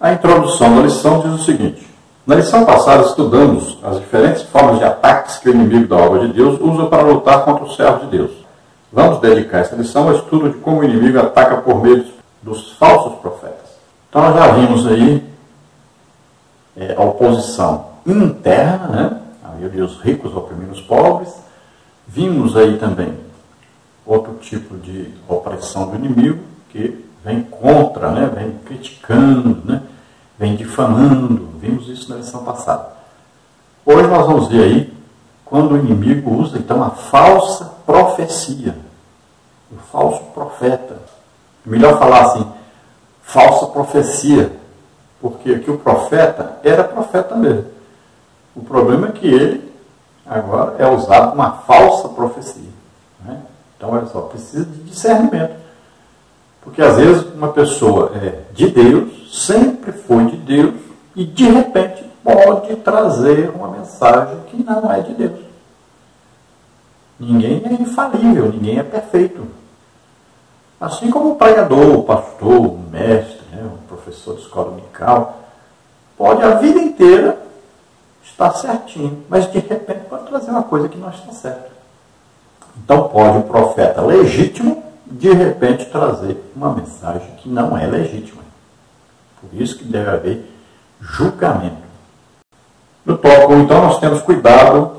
A introdução da lição diz o seguinte: Na lição passada estudamos as diferentes formas de ataques que o inimigo da obra de Deus usa para lutar contra o servo de Deus. Vamos dedicar essa lição ao estudo de como o inimigo ataca por meio dos falsos profetas. Então nós já vimos aí é, a oposição interna, né? Havia os ricos oprimindo os pobres. Vimos aí também outro tipo de opressão do inimigo que vem contra, né? vem criticando, né? vem difamando. Vimos isso na lição passada. Hoje nós vamos ver aí quando o inimigo usa então a falsa profecia, o falso profeta. Melhor falar assim, falsa profecia, porque aqui o profeta era profeta mesmo. O problema é que ele agora é usado uma falsa profecia. Né? Então, olha só, precisa de discernimento. Porque às vezes uma pessoa é de Deus, sempre foi de Deus, e de repente pode trazer uma mensagem que não é de Deus. Ninguém é infalível, ninguém é perfeito. Assim como o pregador, o pastor, o mestre, né, o professor de escola unical, pode a vida inteira estar certinho, mas de repente pode trazer uma coisa que não está certa. Então pode o profeta legítimo de repente trazer uma mensagem que não é legítima. Por isso que deve haver julgamento. No tópico 1, então, nós temos cuidado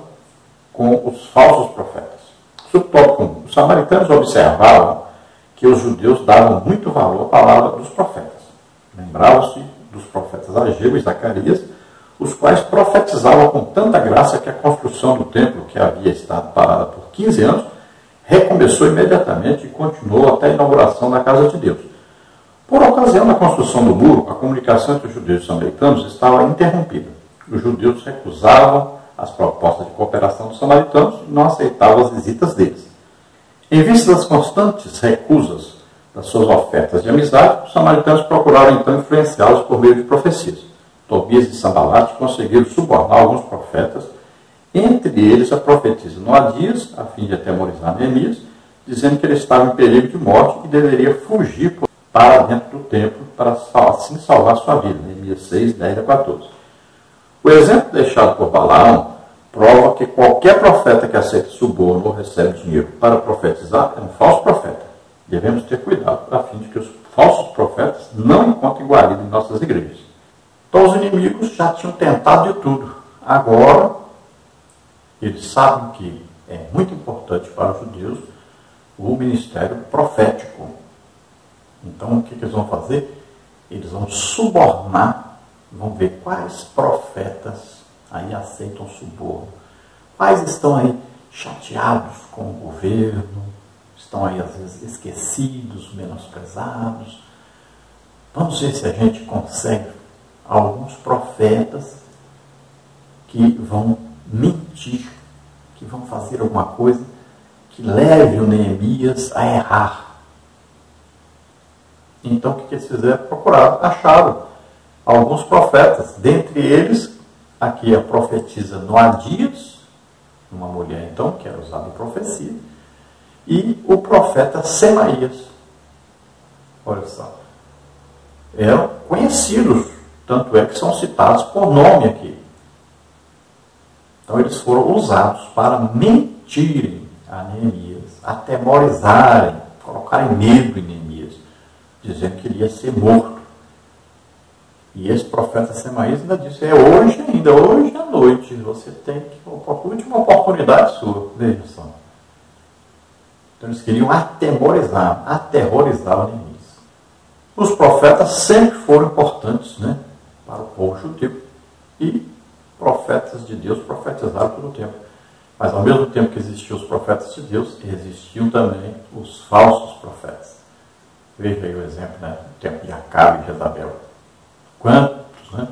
com os falsos profetas. Subtópico 1. Os samaritanos observavam que os judeus davam muito valor à palavra dos profetas. Lembravam-se dos profetas Ageu e Zacarias, os quais profetizavam com tanta graça que a construção do templo, que havia estado parada por 15 anos, recomeçou imediatamente e continuou até a inauguração da casa de Deus. Por ocasião da construção do muro, a comunicação entre os judeus e os samaritanos estava interrompida. Os judeus recusavam as propostas de cooperação dos samaritanos e não aceitavam as visitas deles. Em vista das constantes recusas das suas ofertas de amizade, os samaritanos procuraram então influenciá-los por meio de profecias. Tobias e Sambalate conseguiram subornar alguns profetas entre eles, a profetisa Noadias, a fim de atemorizar Neemias, dizendo que ele estava em perigo de morte e deveria fugir para dentro do templo para assim salvar sua vida. Neemias 6, 10 a 14. O exemplo deixado por Balaão prova que qualquer profeta que aceita suborno ou recebe dinheiro para profetizar é um falso profeta. Devemos ter cuidado a fim de que os falsos profetas não encontrem guarida em nossas igrejas. Então os inimigos já tinham tentado de tudo. Agora eles sabem que é muito importante para os judeus o ministério profético. Então, o que, que eles vão fazer? Eles vão subornar, vão ver quais profetas aí aceitam suborno, quais estão aí chateados com o governo, estão aí às vezes esquecidos, menosprezados. Vamos ver se a gente consegue alguns profetas que vão mentir, que vão fazer alguma coisa que leve o Neemias a errar. Então o que eles fizeram? Procuraram, acharam alguns profetas, dentre eles, aqui a profetisa Noadias, uma mulher então que era usada em profecia, e o profeta Semaías. Olha só. Eram conhecidos, tanto é que são citados por nome aqui. Então eles foram usados para mentirem a Neemias, atemorizarem, colocarem medo em Neemias, dizendo que ele ia ser morto. E esse profeta Semaías ainda disse, é hoje ainda, hoje à noite, você tem que, a última oportunidade sua, veja só. Então eles queriam atemorizar, aterrorizar Neemias. Os profetas sempre foram importantes né, para o povo judeu. E profetas de Deus profetizaram todo o tempo. Mas ao mesmo tempo que existiam os profetas de Deus, existiam também os falsos profetas. Veja aí o exemplo, né? No tempo de Acabe e Jezabel. Quantos, né?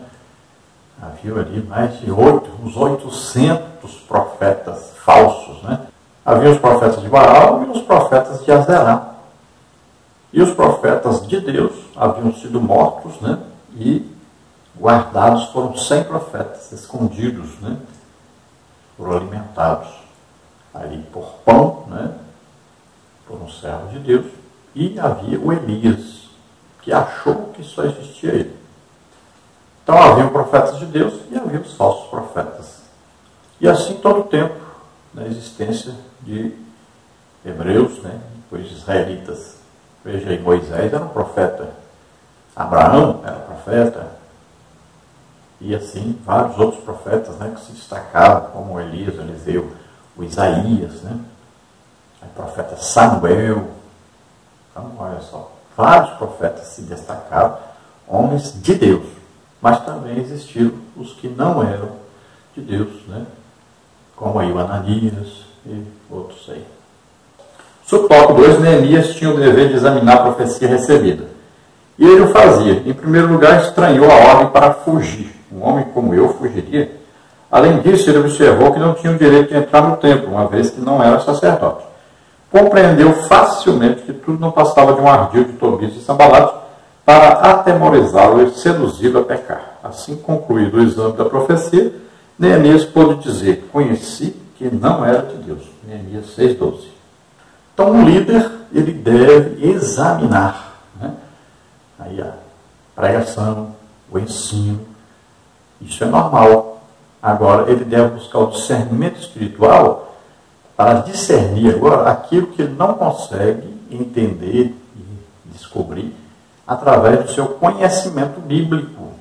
Havia ali mais de oito, uns 800 profetas falsos, né? Havia os profetas de Baal e os profetas de Azerá. E os profetas de Deus haviam sido mortos, né? E guardados foram 100 profetas, escondidos, né? foram alimentados ali por pão, né? por um servo de Deus, e havia o Elias, que achou que só existia ele. Então havia profetas de Deus e havia os falsos profetas. E assim todo o tempo, na existência de hebreus, né, depois israelitas. Veja aí, Moisés era um profeta, Abraão era profeta, e assim vários outros profetas né, que se destacavam, como Elias, Eliseu, o Isaías, né, o profeta Samuel. Então, olha só, vários profetas se destacavam, homens de Deus. Mas também existiram os que não eram de Deus, né? como aí o Ananias e outros aí. Subtópico 2, Neemias tinha o dever de examinar a profecia recebida. E ele o fazia. Em primeiro lugar, estranhou a ordem para fugir. Um homem como eu fugiria. Além disso, ele observou que não tinha o direito de entrar no templo, uma vez que não era sacerdote. Compreendeu facilmente que tudo não passava de um ardil de Tobias e Sambalados para atemorizá-lo e seduzi-lo a pecar. Assim concluído o exame da profecia, Neemias pôde dizer: Conheci que não era de Deus. Neemias 6,12. Então, um líder ele deve examinar né? Aí a pregação, o ensino. Isso é normal. Agora, ele deve buscar o discernimento espiritual para discernir agora aquilo que ele não consegue entender e descobrir através do seu conhecimento bíblico.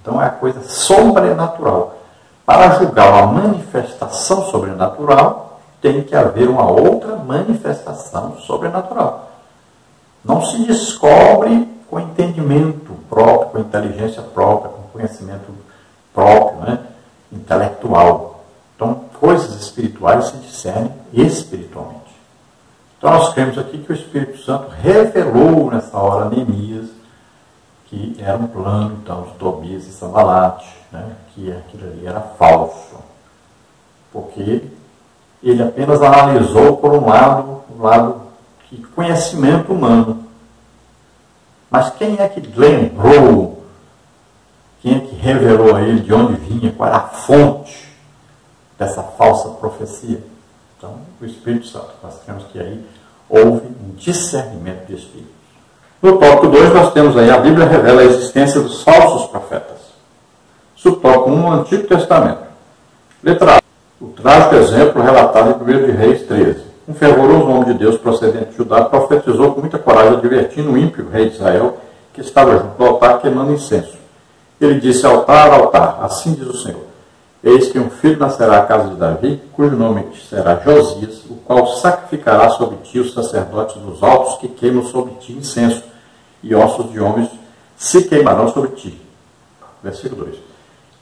Então é a coisa sobrenatural. Para julgar uma manifestação sobrenatural, tem que haver uma outra manifestação sobrenatural. Não se descobre com entendimento próprio, com inteligência própria, com conhecimento próprio, né? intelectual. Então, coisas espirituais se discernem espiritualmente. Então nós cremos aqui que o Espírito Santo revelou nessa hora a Neemias que era um plano então de Tobias e Sambalate, né, que aquilo ali era falso. Porque ele apenas analisou por um lado, um lado de conhecimento humano. Mas quem é que lembrou? Revelou a ele de onde vinha, qual era a fonte dessa falsa profecia? Então, o Espírito Santo. Nós temos que aí houve um discernimento de Espírito. No tópico 2, nós temos aí a Bíblia revela a existência dos falsos profetas. Subtópico 1, um, Antigo Testamento. Letra A. O trágico exemplo relatado em 1 de Reis 13. Um fervoroso homem de Deus procedente de Judá profetizou com muita coragem, advertindo o ímpio rei de Israel, que estava junto ao altar queimando incenso. Ele disse: Altar, altar, assim diz o Senhor Eis que um filho nascerá à casa de Davi, cujo nome será Josias, o qual sacrificará sobre ti os sacerdotes dos altos que queimam sobre ti incenso, e ossos de homens se queimarão sobre ti. Versículo 2.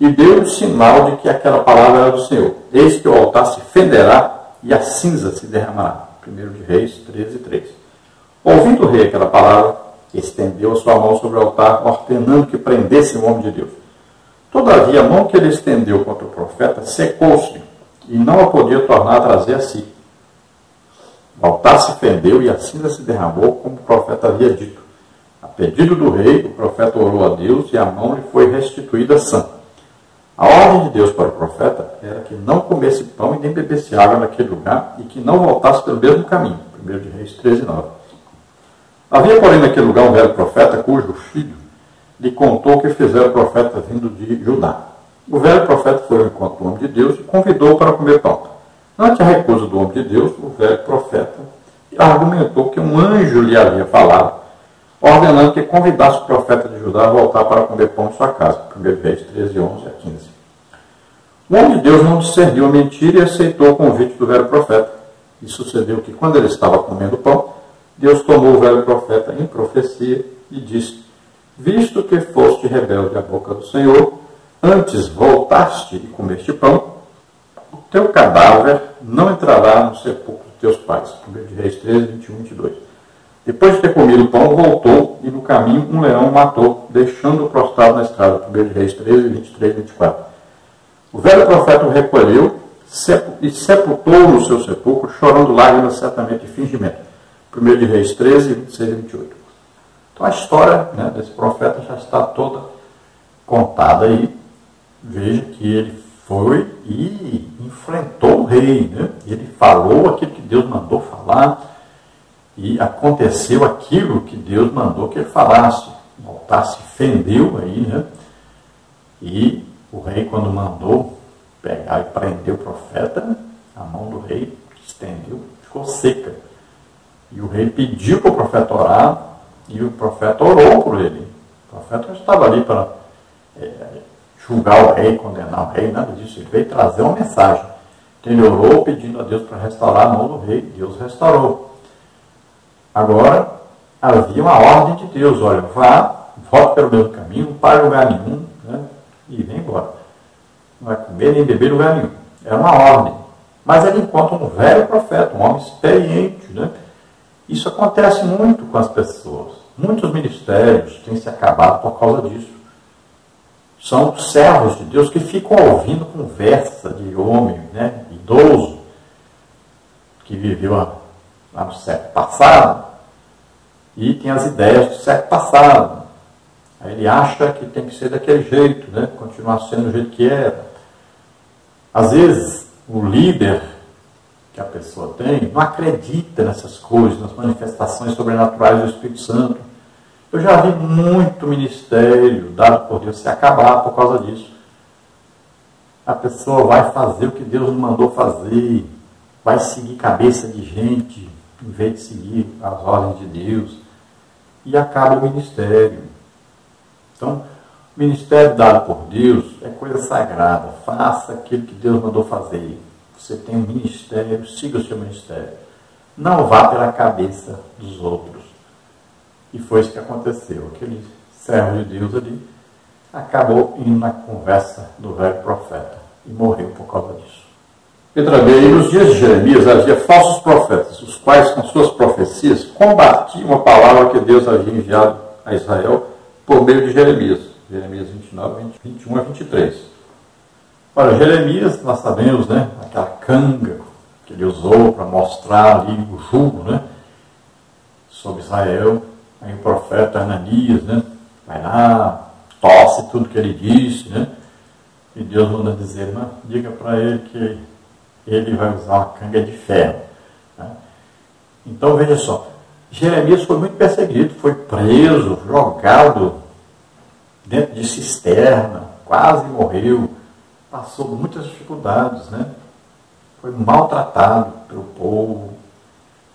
E deu o sinal de que aquela palavra era do Senhor. Eis que o altar se fenderá e a cinza se derramará. 1 de Reis 13, 3. Ouvindo o rei aquela palavra, estendeu sua mão sobre o altar, ordenando que prendesse o homem de Deus. Todavia, a mão que ele estendeu contra o profeta secou-se e não a podia tornar a trazer a si. O altar se fendeu e a cinza se derramou, como o profeta havia dito. A pedido do rei, o profeta orou a Deus e a mão lhe foi restituída sã. A ordem de Deus para o profeta era que não comesse pão e nem bebesse água naquele lugar e que não voltasse pelo mesmo caminho. 1 de Reis 13, 9. Havia, porém, naquele lugar um velho profeta cujo filho lhe contou o que fizera o profeta vindo de Judá. O velho profeta foi ao encontro do homem de Deus e convidou-o para comer pão. Ante a recusa do homem de Deus, o velho profeta argumentou que um anjo lhe havia falado, ordenando que convidasse o profeta de Judá a voltar para comer pão em sua casa. 1 Reis 13, 11 a 15. O homem de Deus não discerniu a mentira e aceitou o convite do velho profeta. E sucedeu que, quando ele estava comendo pão, Deus tomou o velho profeta em profecia e disse: visto que foste rebelde à boca do Senhor, antes voltaste e comeste pão, o teu cadáver não entrará no sepulcro de teus pais. 1 Reis 13, 21 e 22. Depois de ter comido pão, voltou e no caminho um leão o matou, deixando-o prostrado na estrada. 1 Reis 13, 23 e 24. O velho profeta o recolheu e sepultou no seu sepulcro, chorando lágrimas certamente de fingimento. 1 Reis 13, 26 e 28. Então a história né, desse profeta já está toda contada aí. Veja que ele foi e enfrentou o rei. Né? Ele falou aquilo que Deus mandou falar e aconteceu aquilo que Deus mandou que ele falasse. O altar se fendeu aí, né? E o rei, quando mandou pegar e prender o profeta, a mão do rei estendeu, ficou seca. E o rei pediu para o profeta orar, e o profeta orou por ele. O profeta não estava ali para é, julgar o rei, condenar o rei, nada disso. Ele veio trazer uma mensagem. Então ele orou pedindo a Deus para restaurar a mão do rei. Deus restaurou. Agora, havia uma ordem de Deus: olha, vá, volte pelo mesmo caminho, não para lugar nenhum, né, e vem embora. Não vai comer nem beber lugar nenhum. Era uma ordem. Mas ele encontra um velho profeta, um homem experiente. Né? Isso acontece muito com as pessoas. Muitos ministérios têm se acabado por causa disso. São servos de Deus que ficam ouvindo conversa de homem, né, idoso, que viveu lá no século passado, e tem as ideias do século passado. Aí ele acha que tem que ser daquele jeito, né, continuar sendo do jeito que era. Às vezes, o líder que a pessoa tem não acredita nessas coisas, nas manifestações sobrenaturais do Espírito Santo. Eu já vi muito ministério dado por Deus se acabar por causa disso. A pessoa vai fazer o que Deus não mandou fazer, vai seguir cabeça de gente, em vez de seguir as ordens de Deus, e acaba o ministério. Então, o ministério dado por Deus é coisa sagrada. Faça aquilo que Deus mandou fazer. Você tem um ministério, siga o seu ministério. Não vá pela cabeça dos outros. E foi isso que aconteceu. Aquele servo de Deus ali acabou indo na conversa do velho profeta e morreu por causa disso. Pedro B. nos dias de Jeremias havia falsos profetas, os quais, com suas profecias, combatiam a palavra que Deus havia enviado a Israel por meio de Jeremias. Jeremias 29, 20, 21 a 23. Ora, Jeremias, nós sabemos, né, aquela canga que ele usou para mostrar ali o jugo, né, sobre Israel, Aí o profeta Ananias, né? Vai lá, tosse tudo que ele disse, né? E Deus manda dizer, né? diga para ele que ele vai usar uma canga de ferro. Né? Então veja só, Jeremias foi muito perseguido, foi preso, jogado dentro de cisterna, quase morreu, passou muitas dificuldades, né? Foi maltratado pelo povo,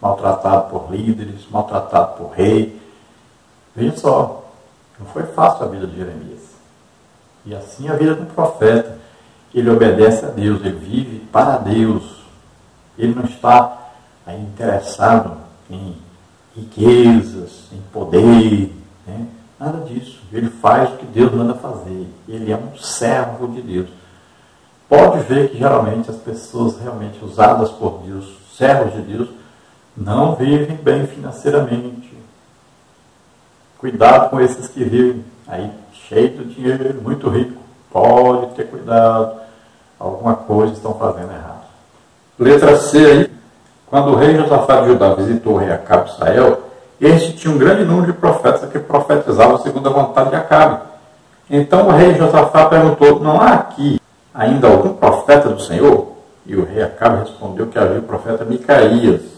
maltratado por líderes, maltratado por rei. Veja só, não foi fácil a vida de Jeremias. E assim a vida do profeta. Ele obedece a Deus, ele vive para Deus. Ele não está interessado em riquezas, em poder, né? nada disso. Ele faz o que Deus manda fazer. Ele é um servo de Deus. Pode ver que geralmente as pessoas realmente usadas por Deus, servos de Deus, não vivem bem financeiramente, Cuidado com esses que vivem aí cheio de dinheiro, muito rico. Pode ter cuidado. Alguma coisa estão fazendo errado. Letra C aí. Quando o rei Josafá de Judá visitou o rei Acabe Israel, este tinha um grande número de profetas que profetizavam segundo a vontade de Acabe. Então o rei Josafá perguntou: Não há aqui ainda algum profeta do Senhor? E o rei Acabe respondeu que havia o profeta Micaías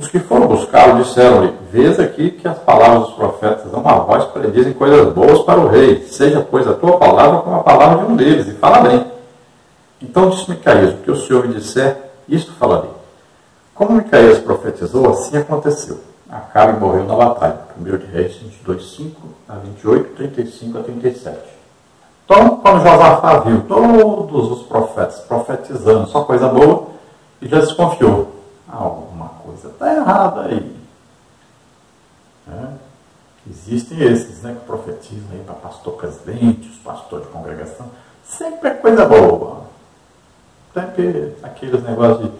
os que foram buscá-lo disseram-lhe: Vês aqui que as palavras dos profetas dão uma voz predizem coisas boas para o rei. Seja, pois, a tua palavra como a palavra de um deles, e fala bem. Então disse Micaías: O que o Senhor me disser, isto falarei. Como Micaías profetizou, assim aconteceu. Acabe morreu na batalha. 1 de Reis 22, 5 a 28, 35 a 37. Então, quando Josafá viu todos os profetas profetizando só coisa boa, ele já desconfiou. Ah, coisa está errada aí. É. Existem esses né, que profetizam aí para pastor presidente, os pastores de congregação. Sempre é coisa boa. Sempre aqueles negócios de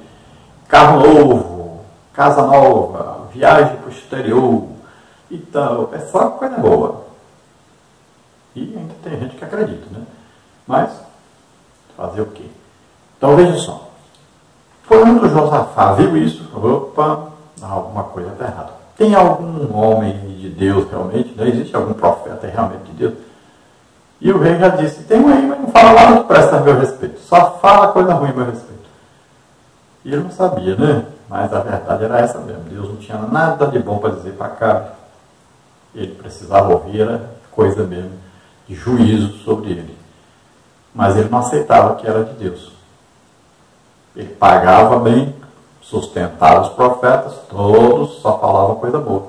carro novo, casa nova, viagem para o exterior e tal. É só coisa boa. E ainda tem gente que acredita, né? Mas, fazer o quê? Então veja só. Quando Josafá viu isso, opa, alguma coisa está errada. Tem algum homem de Deus realmente? Não existe algum profeta realmente de Deus? E o rei já disse, tem um aí, mas não fala nada que presta a meu respeito. Só fala coisa ruim a meu respeito. E ele não sabia, né? Mas a verdade era essa mesmo. Deus não tinha nada de bom para dizer para cá. Ele precisava ouvir era coisa mesmo juízo sobre ele. mas ele não aceitava que era de Deus. Ele pagava bem, sustentava os profetas, todos só falavam coisa boa.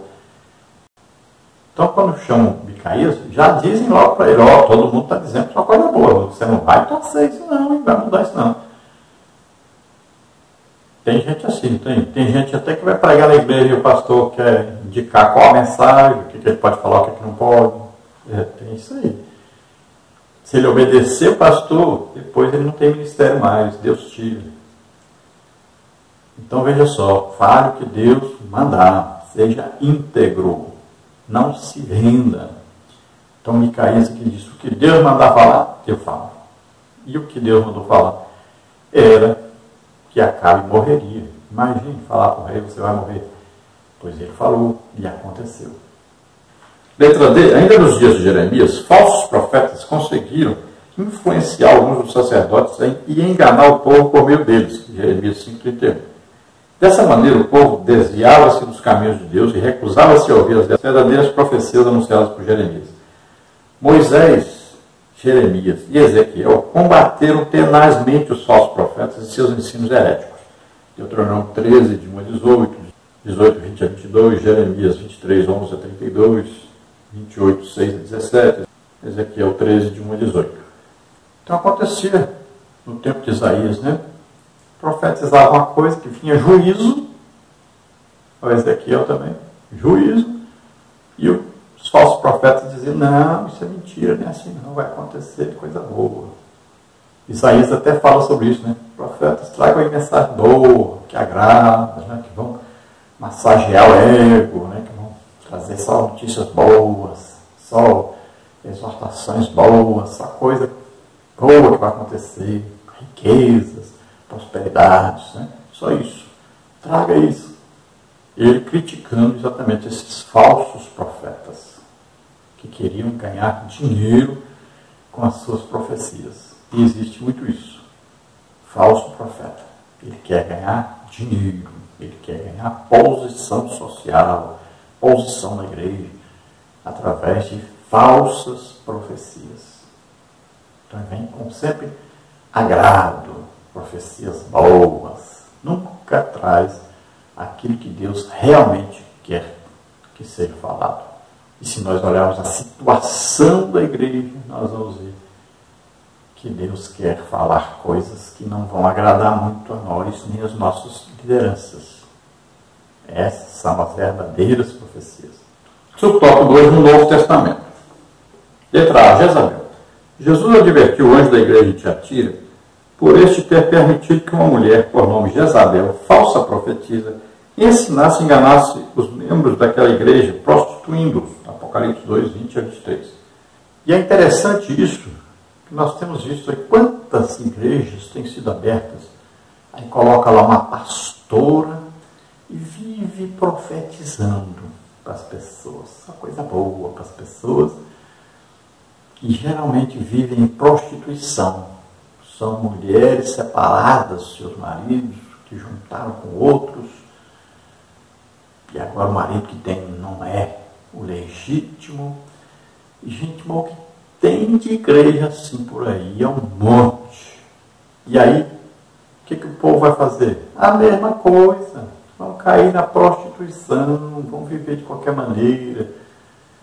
Então, quando chamam Micaías, já dizem logo para ele: Ó, oh, todo mundo está dizendo só coisa boa, você não vai torcer isso, não, não vai mudar isso, não. Tem gente assim, tem. Tem gente até que vai pregar na igreja e o pastor quer indicar qual a mensagem, o que, que ele pode falar, o que, que não pode. É, tem isso aí. Se ele obedecer o pastor, depois ele não tem ministério mais, Deus tira. Então veja só, fale o que Deus mandar, seja íntegro, não se renda. Então Micaías aqui diz, o que Deus mandar falar, eu falo. E o que Deus mandou falar era que Acabe morreria. Imagine falar para o rei, você vai morrer. Pois ele falou e aconteceu. Letra D. Ainda nos dias de Jeremias, falsos profetas conseguiram influenciar alguns dos sacerdotes e enganar o povo por meio deles. Jeremias 5,31. Dessa maneira, o povo desviava-se dos caminhos de Deus e recusava-se a ouvir as verdadeiras profecias anunciadas por Jeremias. Moisés, Jeremias e Ezequiel combateram tenazmente os falsos profetas e seus ensinos heréticos. Deuteronômio 13, de 1 a 18, 18, 20 a 22, Jeremias 23, 11 a 32, 28, 6 a 17, Ezequiel 13, de 1 a 18. Então acontecia no tempo de Isaías, né? Profetizavam uma coisa que vinha juízo, o Ezequiel também, juízo, e os falsos profetas diziam, não, isso é mentira, nem assim não, vai acontecer coisa boa. Isaías até fala sobre isso, né? Profetas tragam aí mensagem boa, que agrada, né? que vão massagear o ego, né? Trazer só notícias boas, só exortações boas, só coisa boa que vai acontecer, riquezas, prosperidades, né? só isso. Traga isso. Ele criticando exatamente esses falsos profetas que queriam ganhar dinheiro com as suas profecias. E existe muito isso. Falso profeta. Ele quer ganhar dinheiro, ele quer ganhar posição social, posição na igreja através de falsas profecias. Então vem com sempre agrado, profecias boas, nunca traz aquilo que Deus realmente quer que seja falado. E se nós olharmos a situação da igreja, nós vamos ver que Deus quer falar coisas que não vão agradar muito a nós nem as nossas lideranças. Essas são as verdadeiras profecias. Subtópico 2 no Novo Testamento. Letra A, Jezabel. Jesus advertiu o anjo da igreja de Tiatira por este ter permitido que uma mulher, por nome Jezabel, falsa profetisa, ensinasse e enganasse os membros daquela igreja, prostituindo-os. Apocalipse 2, 20 a 23. E é interessante isso, que nós temos visto aí quantas igrejas têm sido abertas. Aí coloca lá uma pastora e vive profetizando para as pessoas, uma coisa boa para as pessoas, e geralmente vivem em prostituição. São mulheres separadas dos seus maridos, que juntaram com outros, e agora o marido que tem não é o legítimo. E gente mal que tem de igreja assim por aí, é um monte. E aí, o que, que o povo vai fazer? A mesma coisa vão cair na prostituição, vão viver de qualquer maneira.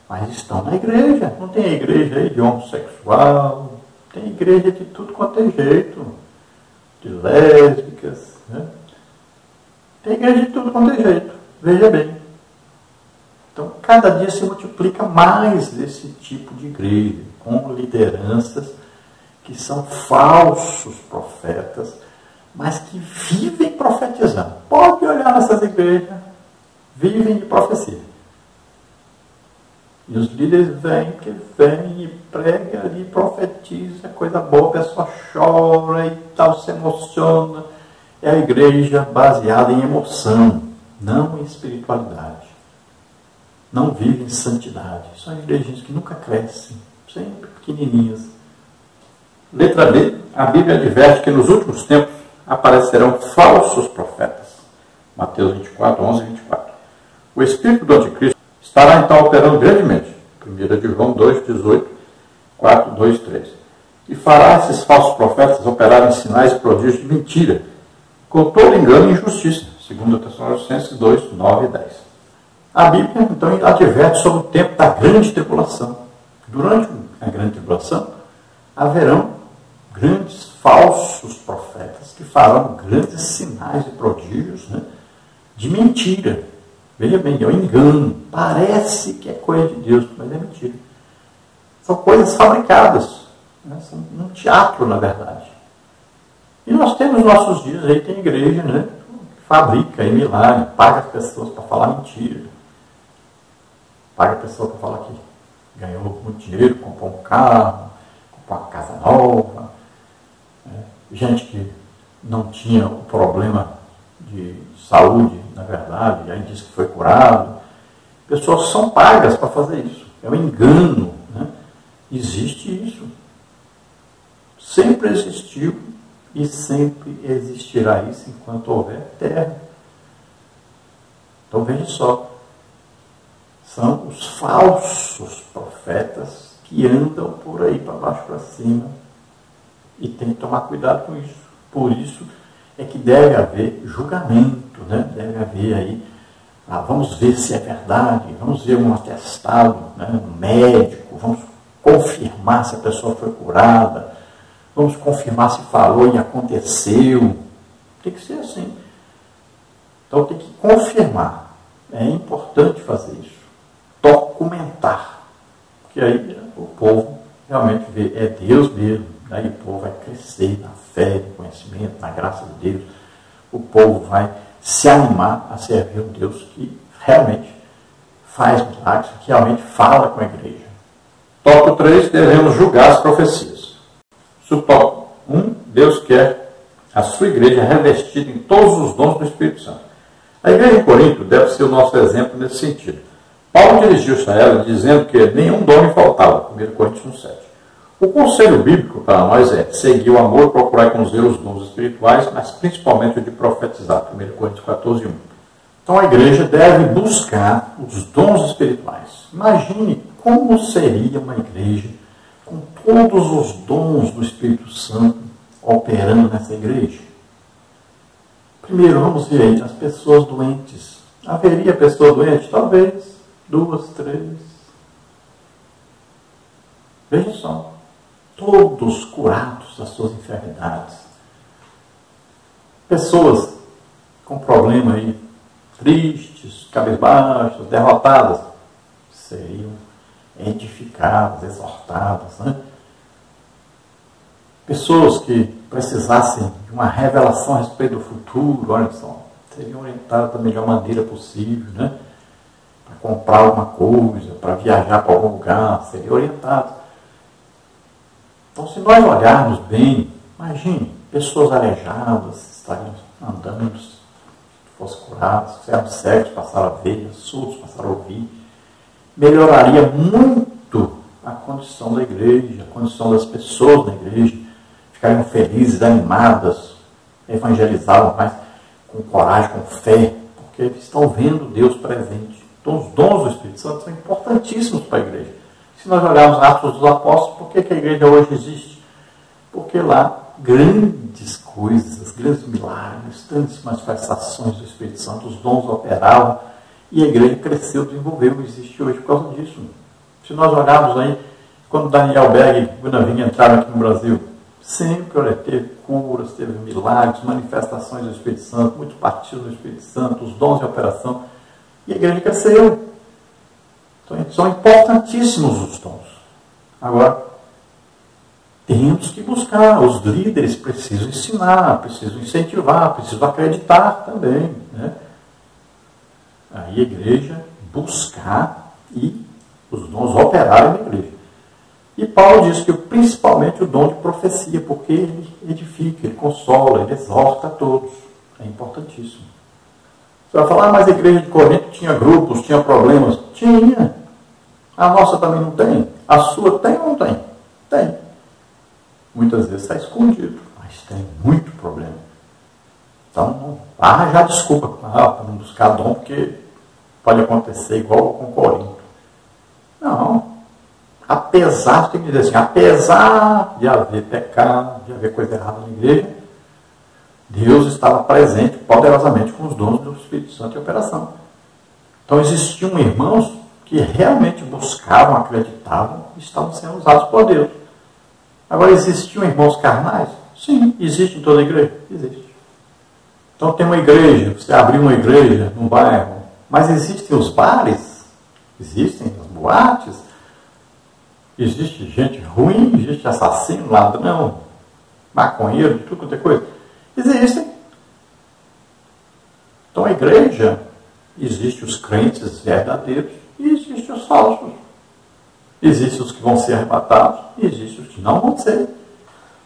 Mas estão na igreja. Não tem igreja aí de homossexual, tem igreja de tudo quanto é jeito. De lésbicas. Né? Tem igreja de tudo quanto é jeito. Veja bem. Então, cada dia se multiplica mais esse tipo de igreja, com lideranças que são falsos profetas mas que vivem profetizando. Pode olhar nessas igrejas, vivem de profecia. E os líderes vêm, que vêm e pregam ali, profetiza, coisa boa, a pessoa chora e tal, se emociona. É a igreja baseada em emoção, não em espiritualidade. Não vive em santidade. São igrejas que nunca crescem, sempre pequenininhas. Letra B, a Bíblia adverte que nos últimos tempos aparecerão falsos profetas. Mateus 24, 11 e 24. O espírito do anticristo estará então operando grandemente. 1 de João 2, 18, 4, 2, 3. e fará esses falsos profetas operarem sinais e prodígios de mentira, com todo engano e injustiça. 2 Tessalonicenses 2, 9 e 10. A Bíblia, então, adverte sobre o tempo da grande tribulação. Durante a grande tribulação, haverão grandes falsos profetas que farão grandes sinais e prodígios né, de mentira. Veja bem, é um engano. Parece que é coisa de Deus, mas é mentira. São coisas fabricadas. Né, são um teatro, na verdade. E nós temos nossos dias aí, tem igreja, né? Que fabrica em milagre, paga as pessoas para falar mentira. Paga a pessoa para falar que ganhou muito dinheiro, comprou um carro, comprou uma casa nova, gente que não tinha o problema de saúde, na verdade, aí diz que foi curado. Pessoas são pagas para fazer isso. É um engano. Né? Existe isso. Sempre existiu e sempre existirá isso enquanto houver terra. Então veja só. São os falsos profetas que andam por aí para baixo para cima e tem que tomar cuidado com isso. Por isso é que deve haver julgamento, né? deve haver aí, ah, vamos ver se é verdade, vamos ver um atestado, né? um médico, vamos confirmar se a pessoa foi curada, vamos confirmar se falou e aconteceu. Tem que ser assim. Então tem que confirmar. É importante fazer isso. Documentar. Porque aí o povo realmente vê, é Deus mesmo Aí o povo vai crescer na fé, no conhecimento, na graça de Deus. O povo vai se animar a servir um Deus que realmente faz milagres, que realmente fala com a igreja. Tópico 3, devemos julgar as profecias. Subtópico 1, Deus quer a sua igreja revestida em todos os dons do Espírito Santo. A igreja de Corinto deve ser o nosso exemplo nesse sentido. Paulo dirigiu-se a ela dizendo que nenhum dom lhe faltava, 1 Coríntios 1,7. O conselho bíblico para nós é seguir o amor, procurar com os dons espirituais, mas principalmente o de profetizar, 1 Coríntios 14, 1. Então a igreja deve buscar os dons espirituais. Imagine como seria uma igreja com todos os dons do Espírito Santo operando nessa igreja. Primeiro, vamos ver aí as pessoas doentes. Haveria pessoa doente? Talvez. Duas, três. Veja só todos curados das suas enfermidades. Pessoas com problema aí, tristes, cabisbaixas, derrotadas, seriam edificadas, exortadas. Né? Pessoas que precisassem de uma revelação a respeito do futuro, olha só, seriam orientadas da melhor maneira possível, né? Para comprar alguma coisa, para viajar para algum lugar, seriam orientadas. Então, se nós olharmos bem, imagine, pessoas aleijadas estariam andando, fossem curadas, cegos cegos passaram a ver, surdos passaram a ouvir. Melhoraria muito a condição da igreja, a condição das pessoas da igreja, ficariam felizes, animadas, evangelizavam mais com coragem, com fé, porque eles estão vendo Deus presente. Então, os dons do Espírito Santo são importantíssimos para a igreja. Se nós olharmos Atos dos Apóstolos, por que, que a igreja hoje existe? Porque lá grandes coisas, grandes milagres, tantas manifestações do Espírito Santo, os dons operavam e a igreja cresceu, desenvolveu, existe hoje por causa disso. Se nós olharmos aí, quando Daniel Berg e Gunavinha entraram aqui no Brasil, sempre olha, teve curas, teve milagres, manifestações do Espírito Santo, muito partido do Espírito Santo, os dons de operação, e a igreja cresceu. Então, são importantíssimos os dons. Agora, temos que buscar, os líderes precisam ensinar, precisam incentivar, precisam acreditar também. Né? Aí a igreja buscar e os dons operarem na igreja. E Paulo diz que principalmente o dom de profecia, porque ele edifica, ele consola, ele exorta a todos. É importantíssimo. Você vai falar, ah, mas a igreja de Corinto tinha grupos, tinha problemas. Tinha. A nossa também não tem. A sua tem ou não tem? Tem. Muitas vezes está escondido, mas tem muito problema. Então, ah, já desculpa ah, para não buscar dom, porque pode acontecer igual com Corinto. Não. Apesar, tem que dizer assim, apesar de haver pecado, de haver coisa errada na igreja, Deus estava presente poderosamente com os dons do Espírito Santo em operação. Então existiam irmãos que realmente buscavam, acreditavam estavam sendo usados por Deus. Agora, existiam irmãos carnais? Sim, existe em toda igreja? Existe. Então tem uma igreja, você abriu uma igreja num bairro, mas existem os bares, existem as boates, existe gente ruim, existe assassino, ladrão, maconheiro, tudo quanto é coisa. Existem. Então a igreja, existe os crentes verdadeiros falsos. Existem os que vão ser arrebatados e existem os que não vão ser.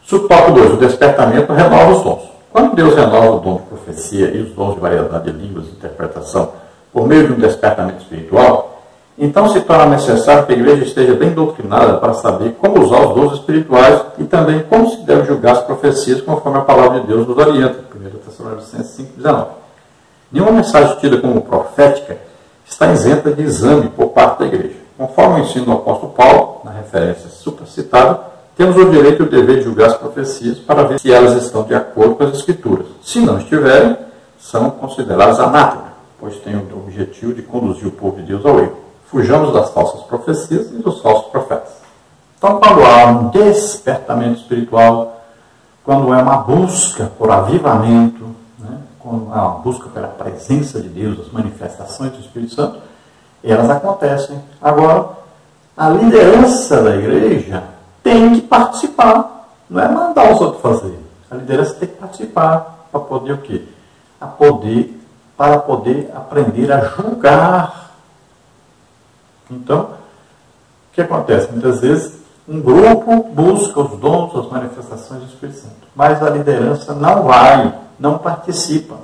Subtópico 2, o despertamento renova os dons. Quando Deus renova o dom de profecia e os dons de variedade de línguas e interpretação por meio de um despertamento espiritual, então se torna necessário que a igreja esteja bem doutrinada para saber como usar os dons espirituais e também como se deve julgar as profecias conforme a palavra de Deus nos orienta. 1 Tessalonicenses 5,19. Nenhuma mensagem tida como profética está isenta de exame por parte da igreja. Conforme o ensino do apóstolo Paulo, na referência supracitada, temos o direito e o dever de julgar as profecias para ver se elas estão de acordo com as Escrituras. Se não estiverem, são consideradas anátema, pois têm o objetivo de conduzir o povo de Deus ao erro. Fujamos das falsas profecias e dos falsos profetas. Então, quando há um despertamento espiritual, quando é uma busca por avivamento, há uma busca pela presença de Deus, as manifestações do Espírito Santo, elas acontecem. Agora, a liderança da igreja tem que participar. Não é mandar os outros fazer. A liderança tem que participar para poder o quê? A poder, para poder aprender a julgar. Então, o que acontece? Muitas vezes um grupo busca os dons, as manifestações do Espírito Santo, mas a liderança não vai, não participa.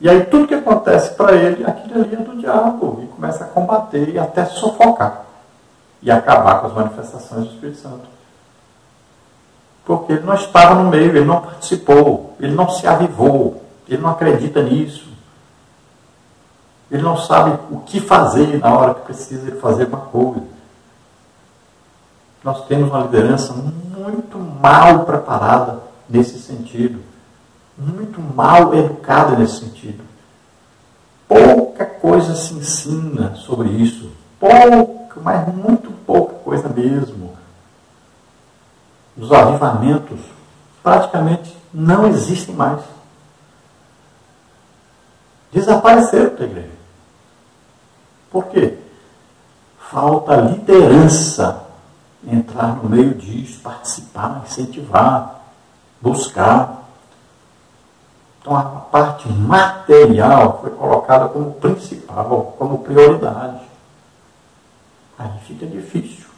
E aí tudo que acontece para ele, aquilo ali é do diabo, e começa a combater e até sufocar e acabar com as manifestações do Espírito Santo porque ele não estava no meio, ele não participou, ele não se avivou, ele não acredita nisso. Ele não sabe o que fazer na hora que precisa fazer uma coisa. Nós temos uma liderança muito mal preparada nesse sentido, muito mal educada nesse sentido. Pouca coisa se ensina sobre isso, pouca, mas muito pouca coisa mesmo os avivamentos praticamente não existem mais. Desapareceram da igreja. Por quê? Falta liderança entrar no meio disso, participar, incentivar, buscar. Então a parte material foi colocada como principal, como prioridade. Aí fica difícil.